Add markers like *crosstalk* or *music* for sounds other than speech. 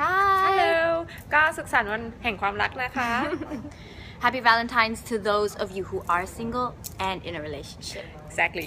Hi. Hello. ก็สุขสันต์วันแห่งความรักนะคะ *laughs* Happy Valentine's to those of you who are single and in a relationship. Exactly.